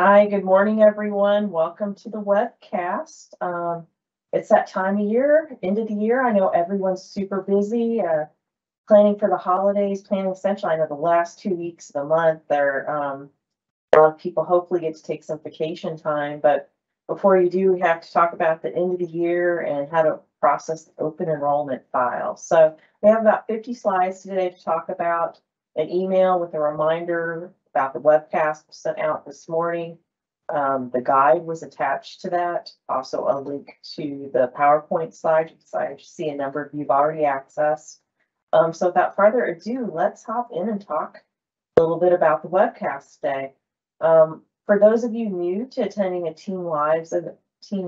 Hi, good morning, everyone. Welcome to the webcast. Um, it's that time of year, end of the year. I know everyone's super busy, uh, planning for the holidays, planning essentially. I know the last two weeks of the month, there, um, a lot of people hopefully get to take some vacation time, but before you do, we have to talk about the end of the year and how to process the open enrollment file. So we have about fifty slides today to talk about an email with a reminder about the webcast sent out this morning. Um, the guide was attached to that, also a link to the PowerPoint slide, I see a number of you've already accessed. Um, so without further ado, let's hop in and talk a little bit about the webcast today. Um, for those of you new to attending a Team Lives,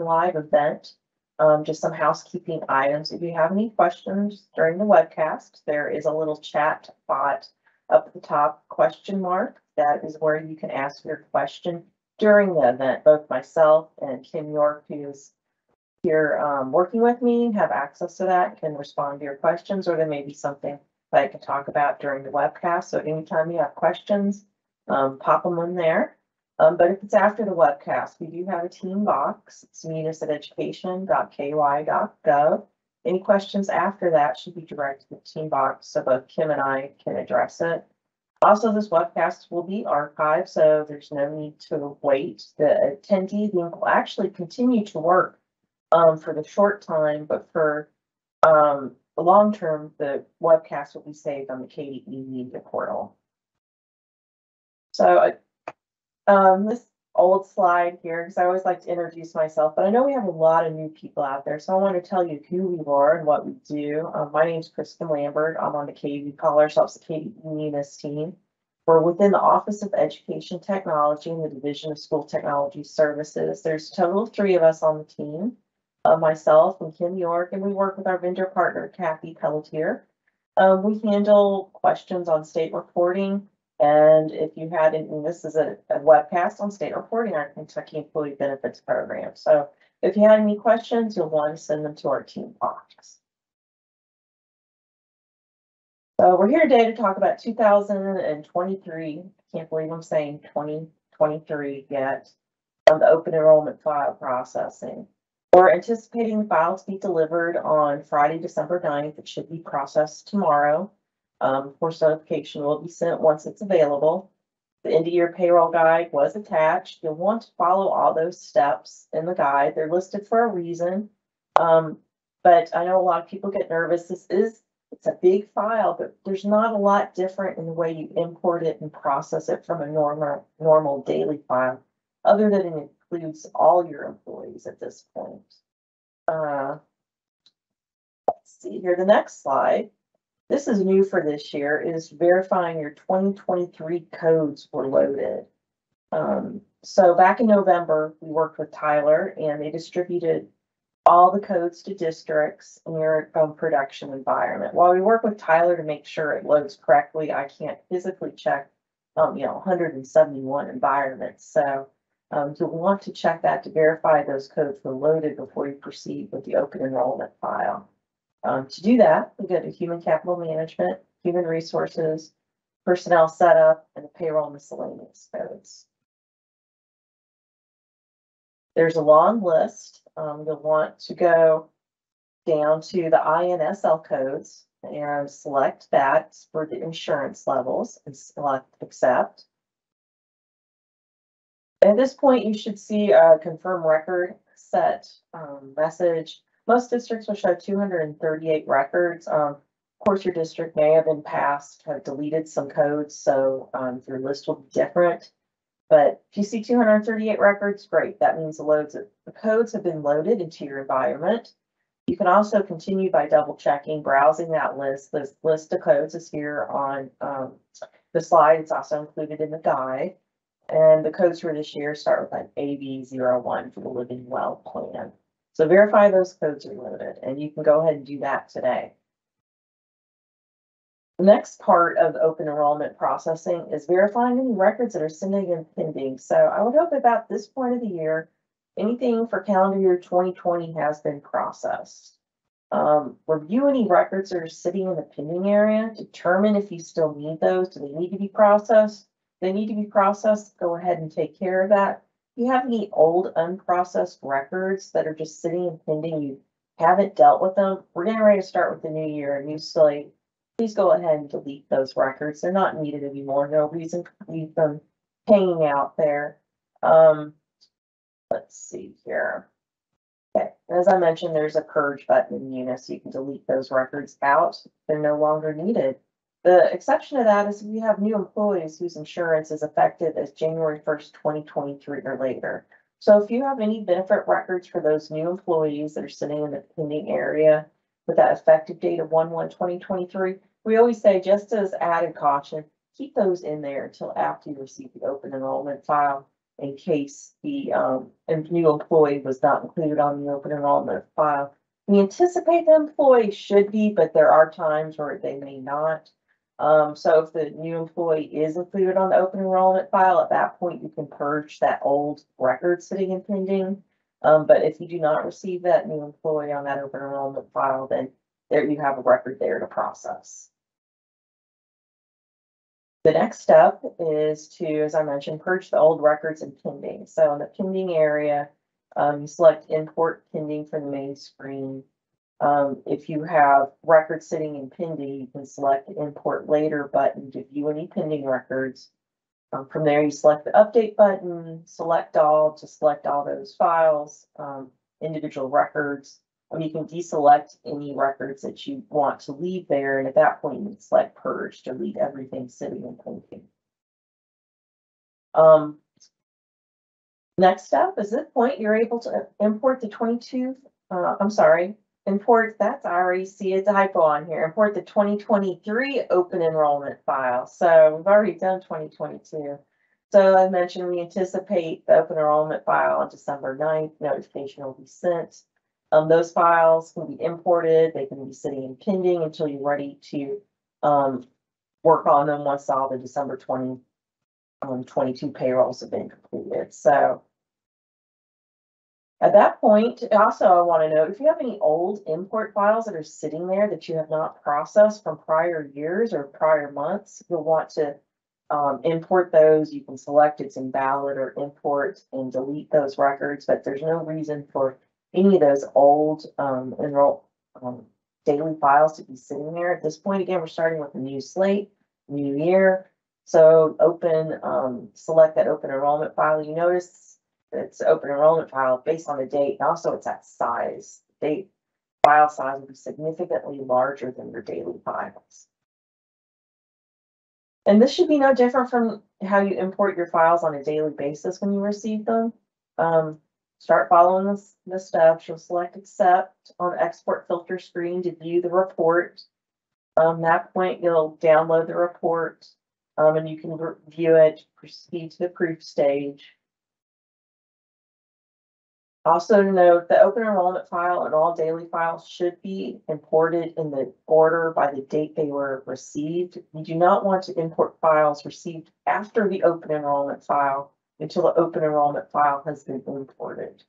Live event, um, just some housekeeping items. If you have any questions during the webcast, there is a little chat bot up at the top, question mark. That is where you can ask your question during the event. Both myself and Kim York, who's here um, working with me, have access to that, can respond to your questions, or there may be something that I can talk about during the webcast. So anytime you have questions, um, pop them in there. Um, but if it's after the webcast, we do have a team box. It's munis at education.ky.gov. Any questions after that should be directed to the team box so both Kim and I can address it. Also, this webcast will be archived, so there's no need to wait. The attendee link will actually continue to work um, for the short time, but for um, the long term, the webcast will be saved on the KDE media portal. So um, this old slide here, because I always like to introduce myself, but I know we have a lot of new people out there, so I want to tell you who we are and what we do. Um, my name is Kristen Lambert. I'm on the KDE, call ourselves the KDE Munis team. We're within the Office of Education Technology and the Division of School Technology Services. There's a total of three of us on the team, uh, myself and Kim York, and we work with our vendor partner, Kathy Pelletier. Um, we handle questions on state reporting, and if you had, and this is a, a webcast on state reporting, our Kentucky Employee Benefits Program. So if you had any questions, you'll want to send them to our team box. So we're here today to talk about two thousand and twenty-three. Can't believe I'm saying twenty twenty-three yet. On the open enrollment file processing. We're anticipating the file to be delivered on Friday, December 9th. It should be processed tomorrow. Um, course notification will be sent once it's available. The end of year payroll guide was attached. You'll want to follow all those steps in the guide. They're listed for a reason. Um, but I know a lot of people get nervous. This is, it's a big file, but there's not a lot different in the way you import it and process it from a normal, normal daily file, other than it includes all your employees at this point. Uh, let's see here, the next slide this is new for this year, is verifying your twenty twenty-three codes were loaded. Um, so back in November, we worked with Tyler and they distributed all the codes to districts in your own production environment. While we work with Tyler to make sure it loads correctly, I can't physically check, um, you know, hundred and seventy-one environments. So um, you'll want to check that to verify those codes were loaded before you proceed with the open enrollment file. Um, to do that, we go to human capital management, human resources, personnel setup, and the payroll miscellaneous codes. There's a long list. Um, you'll want to go down to the INSL codes and select that for the insurance levels and select accept. At this point, you should see a confirm record set um, message most districts will show two hundred and thirty-eight records. Um, of course, your district may have been passed, have deleted some codes, so, um, your list will be different. But if you see two hundred and thirty-eight records, great. That means the loads, of- the codes have been loaded into your environment. You can also continue by double checking, browsing that list. This list of codes is here on, um, the slide. It's also included in the guide. And the codes for this year start with an AB01 for the Living Well plan. So verify those codes are loaded and you can go ahead and do that today. The next part of open enrollment processing is verifying any records that are sitting and pending. So I would hope about this point of the year, anything for calendar year twenty twenty has been processed. Um, review any records that are sitting in the pending area, determine if you still need those. Do they need to be processed? they need to be processed, go ahead and take care of that. You have any old unprocessed records that are just sitting and pending, you haven't dealt with them, we're getting ready to start with the new year, a new slate. Please go ahead and delete those records. They're not needed anymore. No reason to leave them hanging out there. Um, let's see here. Okay, as I mentioned, there's a purge button in Munis. You can delete those records out. They're no longer needed. The exception to that is if you have new employees whose insurance is effective as January first, twenty twenty-three or later. So if you have any benefit records for those new employees that are sitting in the pending area with that effective date of one one 2023, we always say, just as added caution, keep those in there until after you receive the open enrollment file in case the um new employee was not included on the open enrollment file. We anticipate the employee should be, but there are times where they may not. Um, so if the new employee is included on the open enrollment file, at that point, you can purge that old record sitting in pending. Um, but if you do not receive that new employee on that open enrollment file, then there you have a record there to process. The next step is to, as I mentioned, purge the old records and pending. So in the pending area, um, you select import pending from the main screen. Um, if you have records sitting in pending, you can select the import later button to view any pending records. Um, from there, you select the update button, select all to select all those files, um, individual records. You can deselect any records that you want to leave there, and at that point, you select purge to delete everything sitting in pending. Um. Next step is this point, you're able to import the twenty-two, uh, I'm sorry, import, that's, I already see a typo on here, import the twenty twenty-three open enrollment file. So we've already done twenty twenty-two. So I mentioned we anticipate the open enrollment file on December 9th. notification will be sent. Um, those files can be imported, they can be sitting in pending until you're ready to, um, work on them once all the December twenty, um, twenty-two payrolls have been completed, so. At that point, also I want to note, if you have any old import files that are sitting there that you have not processed from prior years or prior months, you'll want to um, import those. You can select it's invalid or import and delete those records, but there's no reason for any of those old um, enroll um, daily files to be sitting there. At this point, again, we're starting with a new slate, new year. So open, um, select that open enrollment file. You notice it's open enrollment file based on the date, and also it's that size. Date file size will be significantly larger than your daily files. And this should be no different from how you import your files on a daily basis when you receive them. Um, start following this, the steps. You'll select accept on the export filter screen to view the report. Um, that point, you'll download the report, um, and you can view it, proceed to the proof stage. Also note, the open enrollment file and all daily files should be imported in the order by the date they were received. You do not want to import files received after the open enrollment file until the open enrollment file has been imported.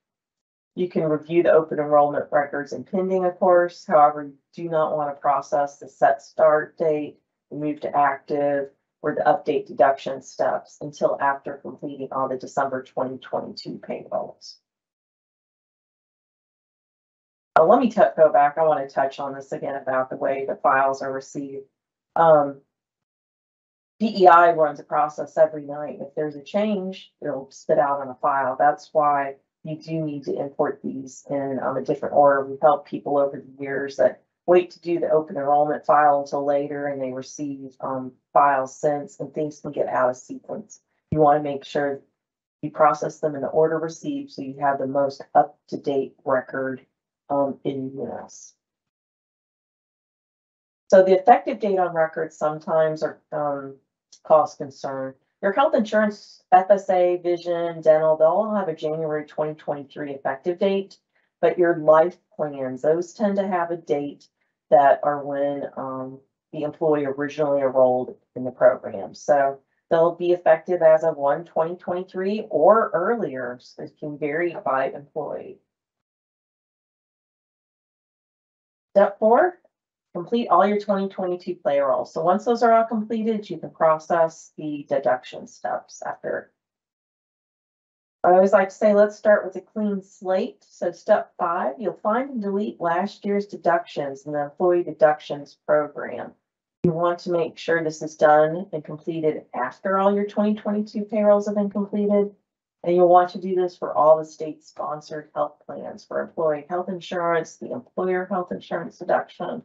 You can review the open enrollment records and pending, of course, however, you do not want to process the set start date, move to active, or the update deduction steps until after completing all the December twenty twenty-two payrolls. Uh, let me go back. I want to touch on this again about the way the files are received. Um. DEI runs a process every night. If there's a change, it'll spit out on a file. That's why you do need to import these in um, a different order. We've helped people over the years that wait to do the open enrollment file until later and they receive um files since and things can get out of sequence. You want to make sure you process them in the order received, so you have the most up-to-date record um, in Munis. So the effective date on records sometimes are, um, cause concern. Your health insurance, FSA, vision, dental, they'll all have a January twenty twenty-three effective date. But your life plans, those tend to have a date that are when, um, the employee originally enrolled in the program. So they'll be effective as of one 2023 or earlier. So It can vary by employee. Step four, complete all your twenty twenty-two payroll. So once those are all completed, you can process the deduction steps after. I always like to say, let's start with a clean slate. So step five, you'll find and delete last year's deductions in the employee deductions program. You want to make sure this is done and completed after all your twenty twenty-two payrolls have been completed. And you'll want to do this for all the state-sponsored health plans for employee health insurance, the employer health insurance deduction,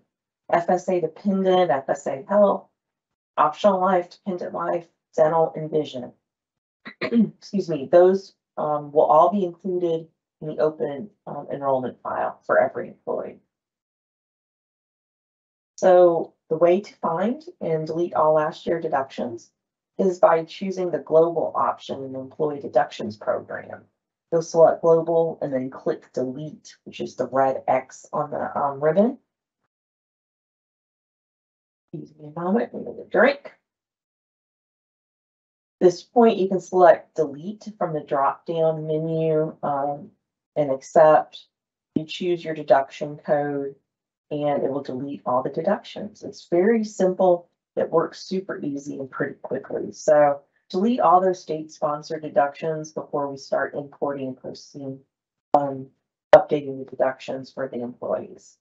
FSA dependent, FSA health, optional life, dependent life, dental and vision. Excuse me, those um will all be included in the open um enrollment file for every employee. So the way to find and delete all last year deductions is by choosing the global option in the employee deductions program. You'll select global and then click delete, which is the red X on the um ribbon. Excuse me a moment, we need a drink. This point, you can select delete from the drop-down menu, um, and accept. You choose your deduction code and it will delete all the deductions. It's very simple. It works super easy and pretty quickly. So delete all those state-sponsored deductions before we start importing and posting, um, updating the deductions for the employees.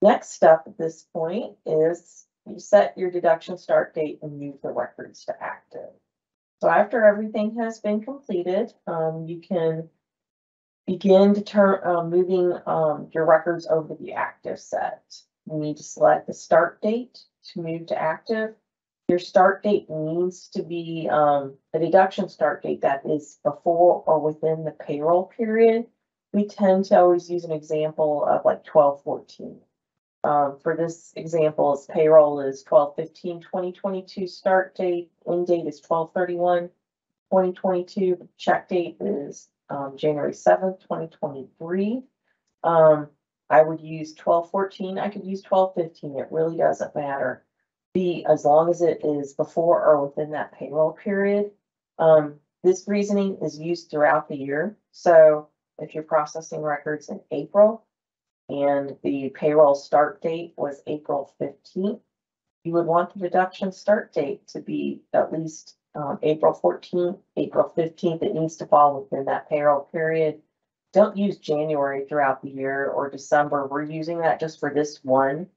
Next step at this point is you set your deduction start date and move the records to active. So after everything has been completed, um, you can begin to turn, um, moving, um, your records over to the active set. You need to select the start date to move to active. Your start date needs to be, um, the deduction start date that is before or within the payroll period. We tend to always use an example of like twelve fourteen. Um, for this example, its payroll is 1215, 2022 start date, end date is 1231, 2022. check date is, um, January seventh, twenty twenty-three. Um, I would use twelve fourteen, I could use twelve fifteen, it really doesn't matter. Be, as long as it is before or within that payroll period. Um, this reasoning is used throughout the year, so if you're processing records in April, and the payroll start date was April fifteenth. You would want the deduction start date to be at least um April fourteenth, April fifteenth. It needs to fall within that payroll period. Don't use January throughout the year or December. We're using that just for this one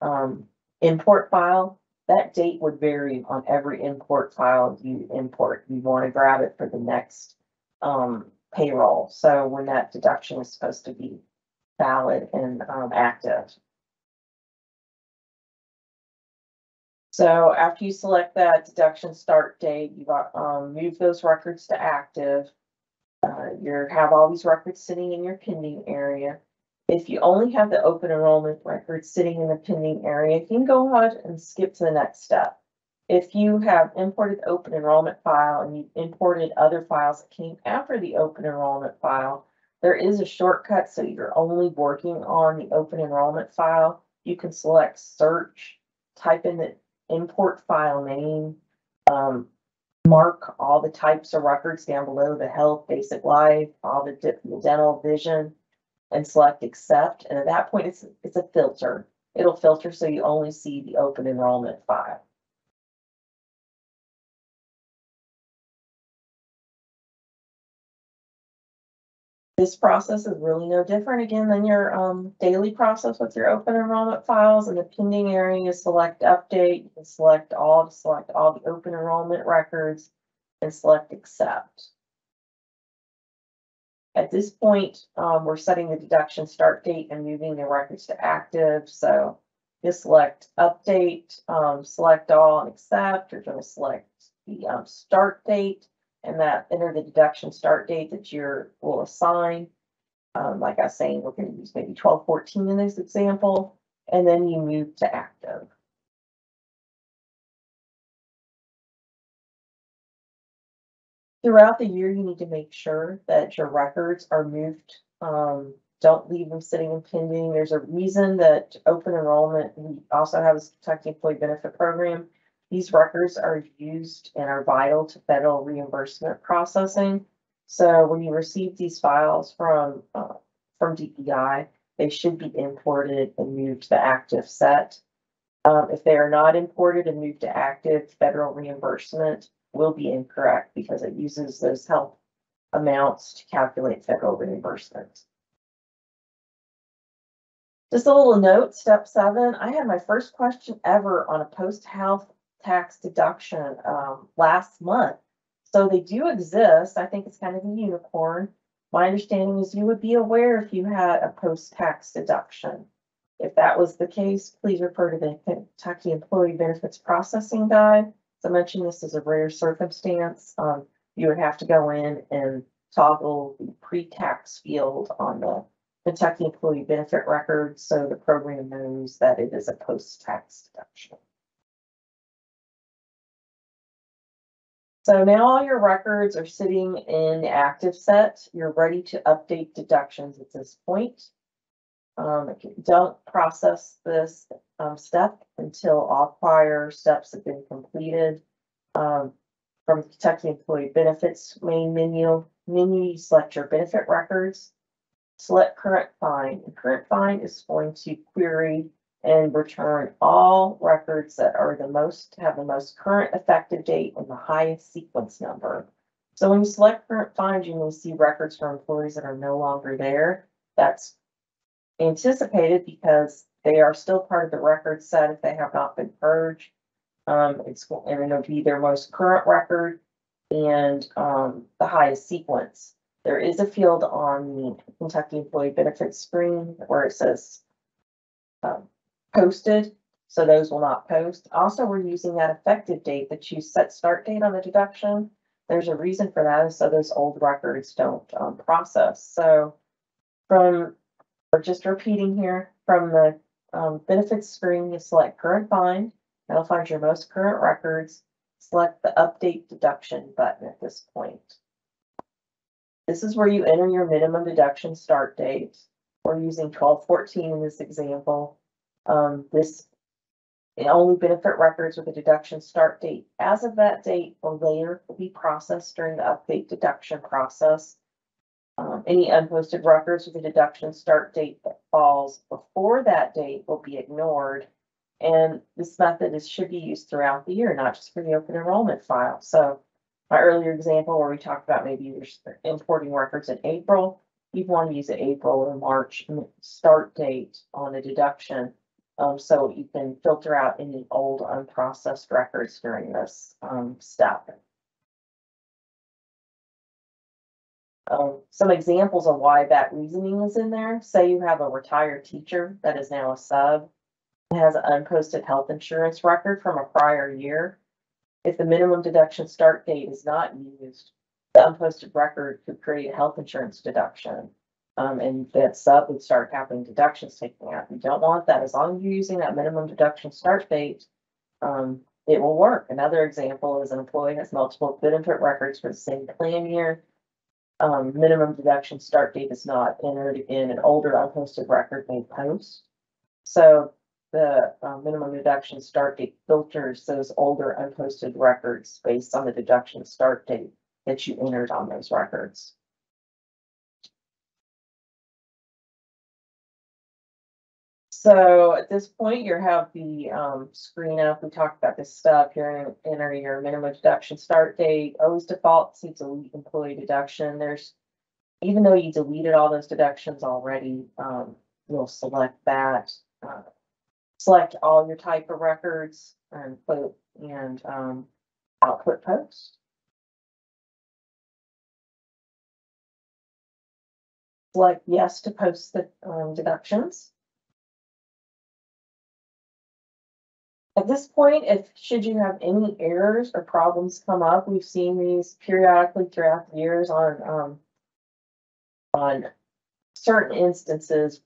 um import file. That date would vary on every import file you import. You want to grab it for the next um payroll. So when that deduction is supposed to be valid and um active. So after you select that deduction start date, you got um move those records to active. Uh, you have all these records sitting in your pending area. If you only have the open enrollment records sitting in the pending area, you can go ahead and skip to the next step. If you have imported the open enrollment file and you've imported other files that came after the open enrollment file, there is a shortcut, so you're only working on the open enrollment file. You can select search, type in the import file name. Um, mark all the types of records down below, the health, basic life, all the the dental, vision. And select accept, and at that point, it's, it's a filter. It'll filter so you only see the open enrollment file. This process is really no different again than your um daily process with your open enrollment files and the pending area, you select update, you can select all, select all the open enrollment records and select accept. At this point, um, we're setting the deduction start date and moving the records to active, so you select update, um, select all and accept, you're gonna select the um start date and that enter the deduction start date that you're will assign. Um, like I was saying, we're gonna use maybe twelve fourteen in this example, and then you move to active. Throughout the year, you need to make sure that your records are moved. Um, don't leave them sitting and pending. There's a reason that open enrollment, we also have a Kentucky Employee Benefit Program. These records are used and are vital to federal reimbursement processing. So when you receive these files from uh, from DEI, they should be imported and moved to the active set. Um, if they are not imported and moved to active, federal reimbursement will be incorrect because it uses those health amounts to calculate federal reimbursement. Just a little note, step seven, I had my first question ever on a post-health tax deduction, um, last month. So they do exist. I think it's kind of a unicorn. My understanding is you would be aware if you had a post-tax deduction. If that was the case, please refer to the Kentucky Employee Benefits Processing Guide. As I mentioned, this is a rare circumstance. Um, you would have to go in and toggle the pre-tax field on the Kentucky Employee Benefit Record, so the program knows that it is a post-tax deduction. So now all your records are sitting in active set. You're ready to update deductions at this point. Um, don't process this, um, step until all prior steps have been completed. Um, from Kentucky Employee Benefits main menu, menu, you select your benefit records. Select current. And current find is going to query and return all records that are the most, have the most current effective date and the highest sequence number. So when you select current find, you will see records for employees that are no longer there. That's anticipated because they are still part of the record set if they have not been purged. Um, it's, and it'll be their most current record and, um, the highest sequence. There is a field on the Kentucky Employee Benefits screen where it says um, posted, so those will not post. Also, we're using that effective date that you set start date on the deduction. There's a reason for that, so those old records don't um, process. So from, we're just repeating here, from the um, benefits screen, you select current find. That'll find your most current records. Select the update deduction button at this point. This is where you enter your minimum deduction start date. We're using twelve fourteen in this example. Um, this only benefit records with a deduction start date as of that date or later will be processed during the update deduction process. Um, any unposted records with a deduction start date that falls before that date will be ignored. And this method is, should be used throughout the year, not just for the open enrollment file. So my earlier example where we talked about maybe you're importing records in April, you'd want to use an April or March start date on a deduction. Um, so you can filter out any old unprocessed records during this, um, step. Um, some examples of why that reasoning is in there. Say you have a retired teacher that is now a sub. Has an unposted health insurance record from a prior year. If the minimum deduction start date is not used, the unposted record could create a health insurance deduction. Um, and that sub would start having deductions taken out. You don't want that. As long as you're using that minimum deduction start date, um, it will work. Another example is an employee has multiple benefit records for the same plan year. Um, minimum deduction start date is not entered in an older unposted record made post. So the uh, minimum deduction start date filters those older unposted records based on the deduction start date that you entered on those records. So at this point, you have the um, screen up. We talked about this stuff. You're gonna enter your minimum deduction start date. Always default to delete employee deduction. There's, even though you deleted all those deductions already, um, you'll select that. Uh, select all your type of records and put and um, output post. Select yes to post the um, deductions. At this point, if should you have any errors or problems come up, we've seen these periodically throughout the years on um, on certain instances.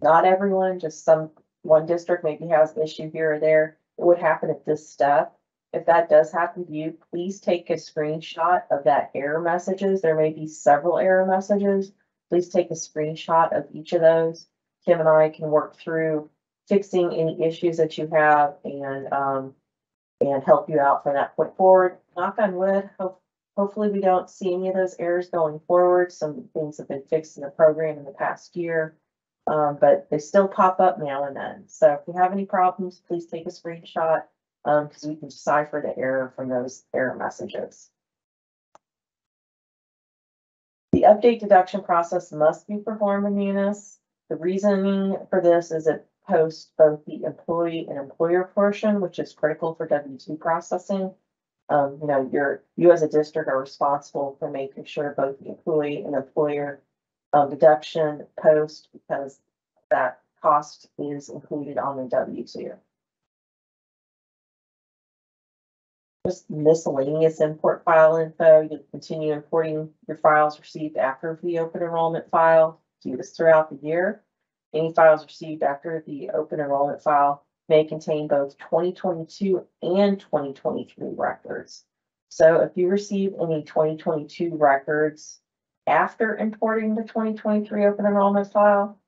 Not everyone, just some one district maybe has an issue here or there. It would happen at this step. If that does happen to you, please take a screenshot of that error messages. There may be several error messages. Please take a screenshot of each of those. Kim and I can work through fixing any issues that you have and, um, and help you out from that point forward. Knock on wood, hope hopefully we don't see any of those errors going forward. Some things have been fixed in the program in the past year. Um, but they still pop up now and then. So if you have any problems, please take a screenshot, um, because we can decipher the error from those error messages. The update deduction process must be performed in Munis. The reasoning for this is it posts both the employee and employer portion, which is critical for W two processing. Um, you know, you're, you as a district are responsible for making sure both the employee and employer um, deduction post because that cost is included on the W two. Just miscellaneous import file info, you continue importing your files received after the open enrollment file, do this throughout the year. Any files received after the open enrollment file may contain both twenty twenty-two and twenty twenty-three records. So if you receive any twenty twenty-two records after importing the twenty twenty-three open enrollment file,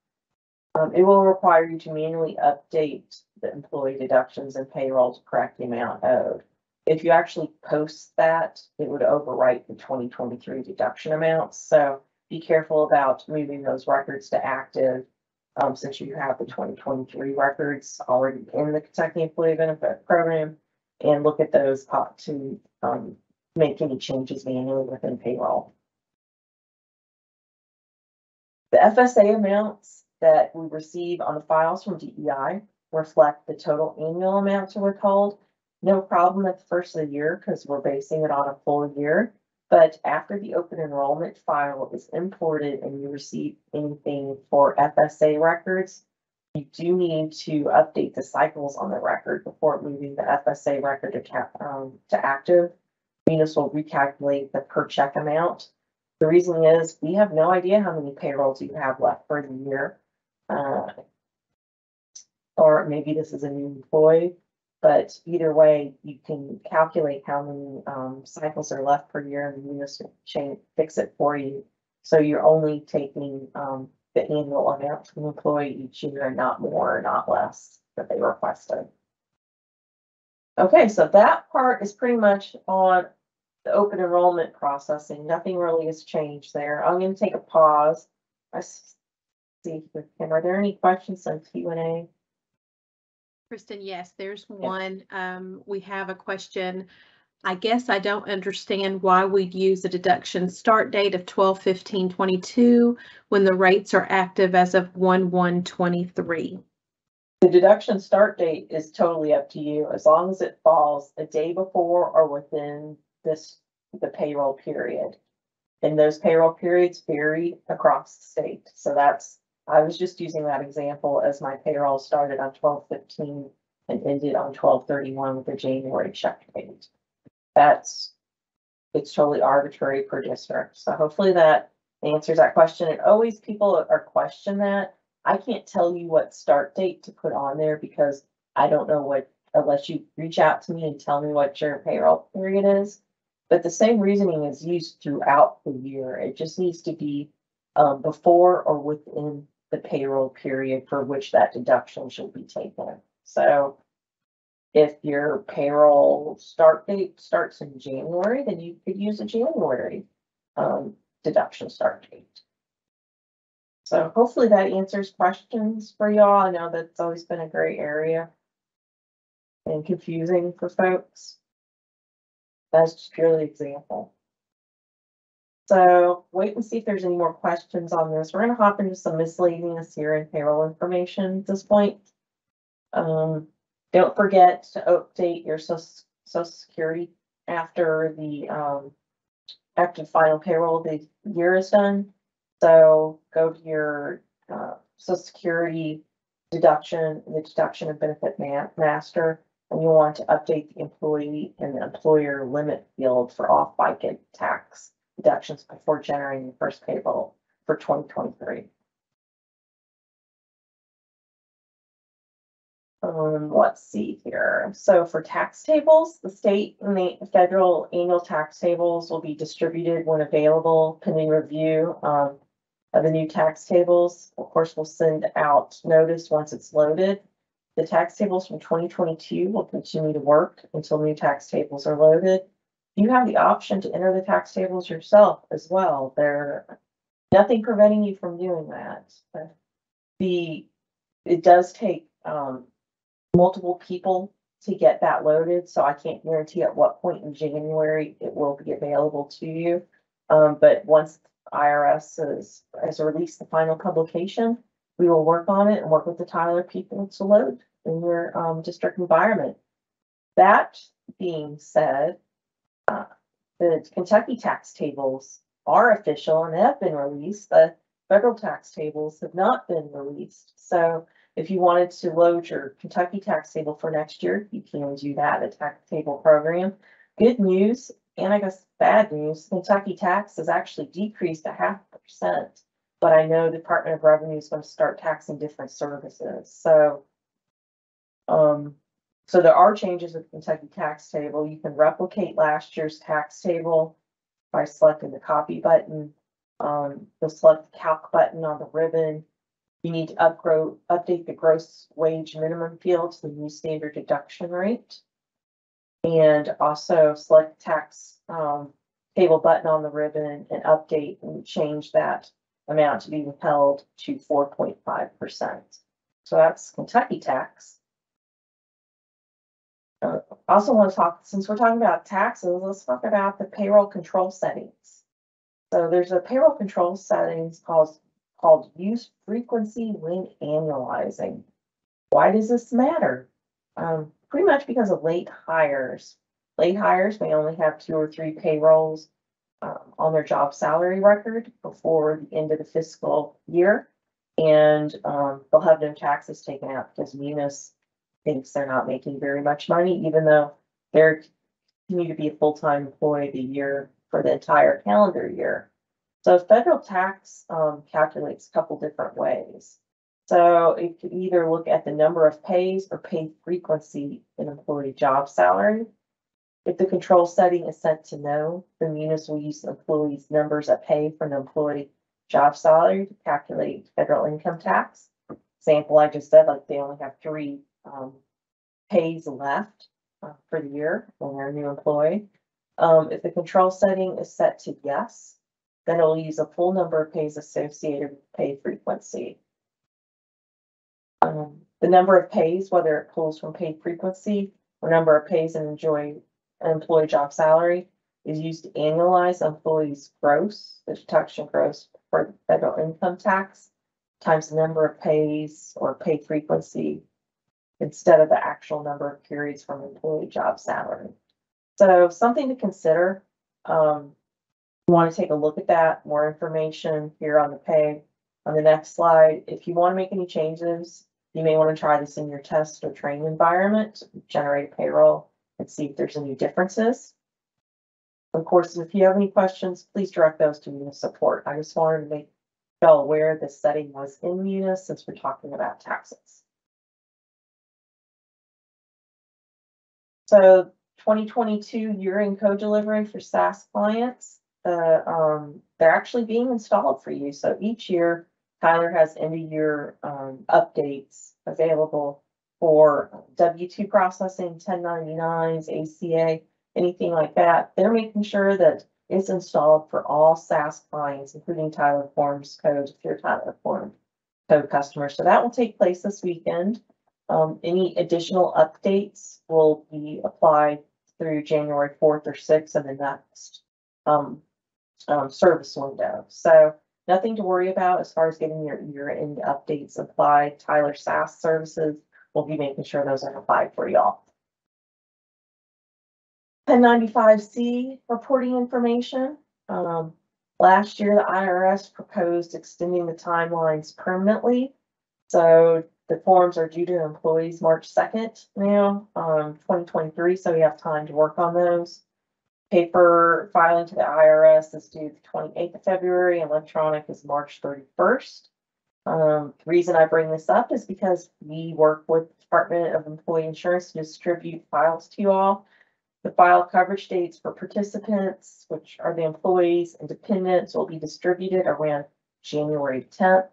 um, it will require you to manually update the employee deductions and payroll to correct the amount owed. If you actually post that, it would overwrite the twenty twenty-three deduction amounts, so be careful about moving those records to active. Um, since you have the twenty twenty-three records already in the Kentucky Employee Benefit Program. And look at those pop to, um, make any changes manually within payroll. The FSA amounts that we receive on the files from DEI reflect the total annual amount to withhold. No problem at the first of the year because we're basing it on a full year. But after the open enrollment file is imported and you receive anything for FSA records, you do need to update the cycles on the record before moving the FSA record to cap, um, to active. Munis will recalculate the per check amount. The reason is we have no idea how many payrolls you have left for the year. Uh, Or maybe this is a new employee, but either way, you can calculate how many um cycles are left per year and Munis will change, fix it for you. So you're only taking um the annual amount from employee each year, not more, not less that they requested. Okay, so that part is pretty much on the open enrollment processing. Nothing really has changed there. I'm gonna take a pause. I see, if- are there any questions on Q and A? Kristen, yes, there's one. Um, we have a question. I guess I don't understand why we'd use a deduction start date of 12-15-22 when the rates are active as of 1-1-23. The deduction start date is totally up to you, as long as it falls a day before or within this, the payroll period. And those payroll periods vary across the state, so that's, I was just using that example as my payroll started on twelve fifteen and ended on twelve thirty-one with the January check date. That's, it's totally arbitrary per district, so hopefully that answers that question, and always people are question that. I can't tell you what start date to put on there because I don't know what, unless you reach out to me and tell me what your payroll period is. But the same reasoning is used throughout the year. It just needs to be um, before or within the payroll period for which that deduction should be taken. So if your payroll start date starts in January, then you could use a January um, deduction start date. So hopefully that answers questions for y'all. I know that's always been a gray area. And confusing for folks. That's just purely example. So wait and see if there's any more questions on this. We're gonna hop into some miscellaneous here in payroll information at this point. Um, don't forget to update your social, social security after the, um, after final payroll, the year is done. So go to your uh social security deduction, the deduction and benefit ma- master. And you want to update the employee and the employer limit field for FICA tax deductions before generating the first payroll for twenty twenty-three. Um, let's see here. So for tax tables, the state and the federal annual tax tables will be distributed when available pending review, um, of the new tax tables. Of course, we'll send out notice once it's loaded. The tax tables from twenty twenty-two will continue to work until new tax tables are loaded. You have the option to enter the tax tables yourself as well. There, nothing preventing you from doing that. The, it does take, um, multiple people to get that loaded, so I can't guarantee at what point in January it will be available to you. Um, but once IRS has, has released the final publication, we will work on it and work with the Tyler people to load in your, um, district environment. That being said, the Kentucky tax tables are official and have been released. The federal tax tables have not been released. So if you wanted to load your Kentucky tax table for next year, you can do that, the tax table program. Good news, and I guess bad news, Kentucky tax has actually decreased a half percent. But I know the Department of Revenue is gonna start taxing different services, so. Um, so there are changes with the Kentucky tax table. You can replicate last year's tax table by selecting the copy button. Um, you'll select the calc button on the ribbon. You need to update the gross wage minimum field to the new standard deduction rate. And also select tax, um, table button on the ribbon and update and change that amount to be withheld to four point five percent. So that's Kentucky tax. Uh, also want to talk, since we're talking about taxes, let's talk about the payroll control settings. So there's a payroll control settings called, called use frequency when annualizing. Why does this matter? Um, pretty much because of late hires. Late hires may only have two or three payrolls um, on their job salary record before the end of the fiscal year. And, um, they'll have no taxes taken out because Munis thinks they're not making very much money, even though they're continue to be a full-time employee the year for the entire calendar year. So federal tax, um, calculates a couple different ways. So it could either look at the number of pays or pay frequency in employee job salary. If the control setting is set to no, the munis will use the employee's numbers of pay from the employee job salary to calculate federal income tax. Example I just said, like they only have three, um, pays left uh, for the year when they're a new employee. Um, if the control setting is set to yes, then it'll use a full number of pays associated with pay frequency. Um, the number of pays, whether it pulls from pay frequency or number of pays and enjoy an employee job salary is used to annualize employees' gross, the deduction gross for federal income tax times the number of pays or pay frequency instead of the actual number of periods from employee job salary. So something to consider. Um, want to take a look at that, more information here on the pay. On the next slide, if you want to make any changes, you may want to try this in your test or training environment, generate payroll and see if there's any differences. Of course, if you have any questions, please direct those to Munis support. I just wanted to make y'all aware this setting was in Munis since we're talking about taxes. So twenty twenty-two year-end code delivery for SaaS clients, uh, um, they're actually being installed for you. So each year Tyler has end of year, um, updates available for W two processing, ten ninety-nines, ACA, anything like that. They're making sure that it's installed for all SaaS clients, including Tyler Forms codes, if you're Tyler Form code customer. So that will take place this weekend. Um, any additional updates will be applied through January fourth or sixth of the next um, um, service window. So nothing to worry about as far as getting your year-end updates applied. Tyler SaaS services will be making sure those are applied for y'all. 1095C reporting information. Um, last year, the IRS proposed extending the timelines permanently. So the forms are due to employees March second now, um, twenty twenty-three, so we have time to work on those. Paper filing to the IRS is due the twenty-eighth of February, electronic is March thirty-first. Um, the reason I bring this up is because we work with the Department of Employee Insurance to distribute files to you all. The file coverage dates for participants, which are the employees and dependents, will be distributed around January tenth.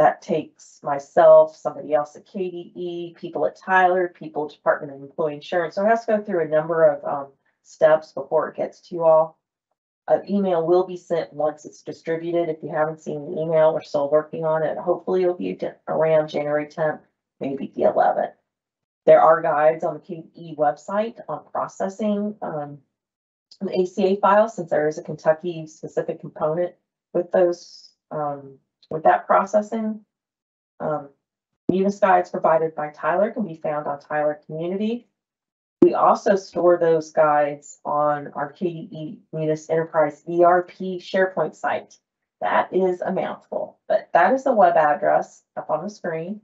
That takes myself, somebody else at KDE, people at Tyler, people at Department of Employee Insurance. So it has to go through a number of um steps before it gets to you all. An email will be sent once it's distributed. If you haven't seen the email, we're still working on it. Hopefully it'll be around January tenth, maybe the eleventh. There are guides on the KDE website on processing, um, the ACA file, since there is a Kentucky specific component with those, um, with that processing. Um, Munis guides provided by Tyler can be found on Tyler Community. We also store those guides on our KDE Munis Enterprise ERP SharePoint site. That is a mouthful, but that is the web address up on the screen.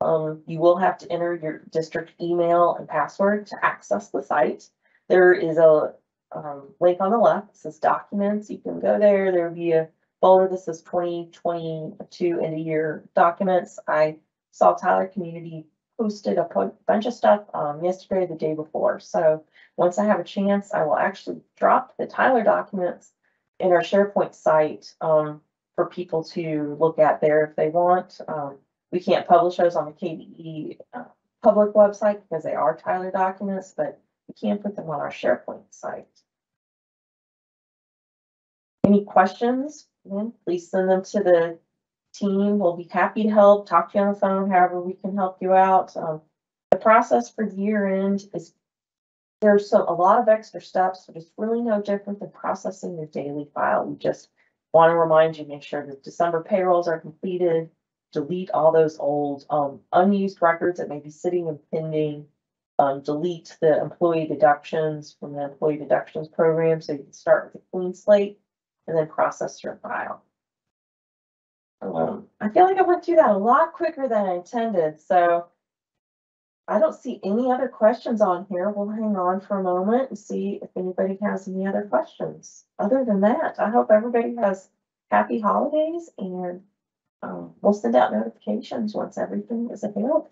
Um, you will have to enter your district email and password to access the site. There is a, um, link on the left, It says documents. You can go there. There'll be a folder says twenty twenty-two end of year documents. I saw Tyler Community posted a bunch of stuff, um, yesterday, the day before. So once I have a chance, I will actually drop the Tyler documents in our SharePoint site, um, for people to look at there if they want. Um, we can't publish those on the KDE, uh, public website because they are Tyler documents, but we can put them on our SharePoint site. Any questions? Then please send them to the team. We'll be happy to help, talk to you on the phone, however we can help you out. Um, the process for year end is there's a lot of extra steps, but it's really no different than processing your daily file. We just want to remind you, make sure that December payrolls are completed, delete all those old, um, unused records that may be sitting and pending. Um, delete the employee deductions from the employee deductions program, so you can start with a clean slate and then process your file. Um, I feel like I went through that a lot quicker than I intended, so. I don't see any other questions on here. We'll hang on for a moment and see if anybody has any other questions. Other than that, I hope everybody has happy holidays and um, we'll send out notifications once everything is available.